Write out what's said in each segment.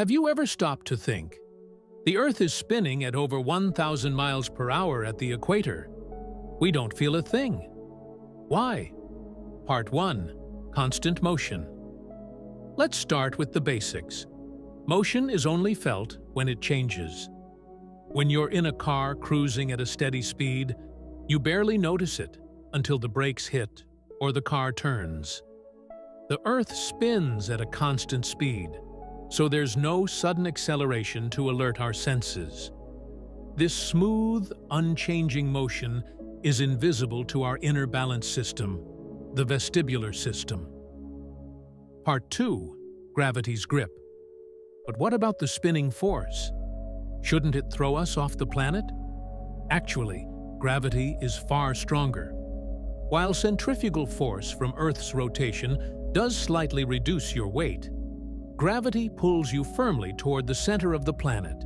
Have you ever stopped to think? The Earth is spinning at over 1,000 miles per hour at the equator. We don't feel a thing. Why? Part 1. Constant Motion Let's start with the basics. Motion is only felt when it changes. When you're in a car cruising at a steady speed, you barely notice it until the brakes hit or the car turns. The Earth spins at a constant speed, so there's no sudden acceleration to alert our senses. This smooth, unchanging motion is invisible to our inner balance system, the vestibular system. Part 2. Gravity's Grip But what about the spinning force? Shouldn't it throw us off the planet? Actually, gravity is far stronger. While centrifugal force from Earth's rotation does slightly reduce your weight, gravity pulls you firmly toward the center of the planet.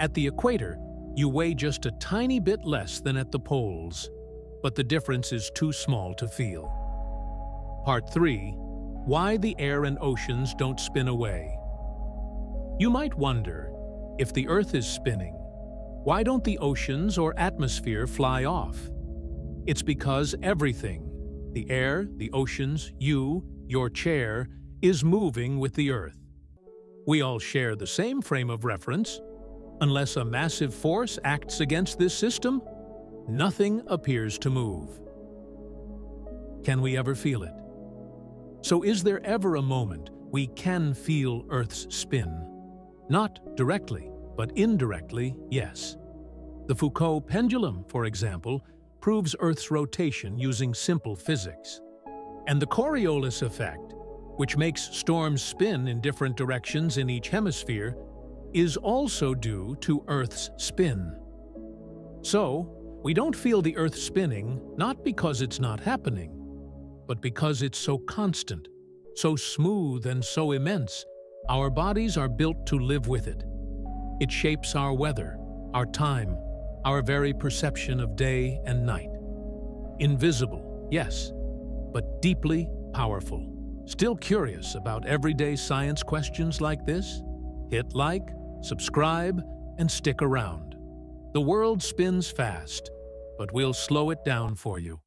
At the equator, you weigh just a tiny bit less than at the poles, but the difference is too small to feel. Part 3. Why the air and oceans don't spin away. You might wonder, if the Earth is spinning, why don't the oceans or atmosphere fly off? It's because everything, the air, the oceans, you, your chair, is moving with the Earth. We all share the same frame of reference. Unless a massive force acts against this system, nothing appears to move. Can we ever feel it? So is there ever a moment we can feel Earth's spin? Not directly, but indirectly, yes. The Foucault pendulum, for example, proves Earth's rotation using simple physics. And the Coriolis effect, which makes storms spin in different directions in each hemisphere, is also due to Earth's spin. So, we don't feel the Earth spinning not because it's not happening, but because it's so constant, so smooth and so immense, our bodies are built to live with it. It shapes our weather, our time, our very perception of day and night. Invisible, yes, but deeply powerful. Still curious about everyday science questions like this? Hit like, subscribe, and stick around. The world spins fast, but we'll slow it down for you.